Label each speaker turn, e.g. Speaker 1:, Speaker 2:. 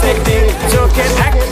Speaker 1: Take thing, joking, acting.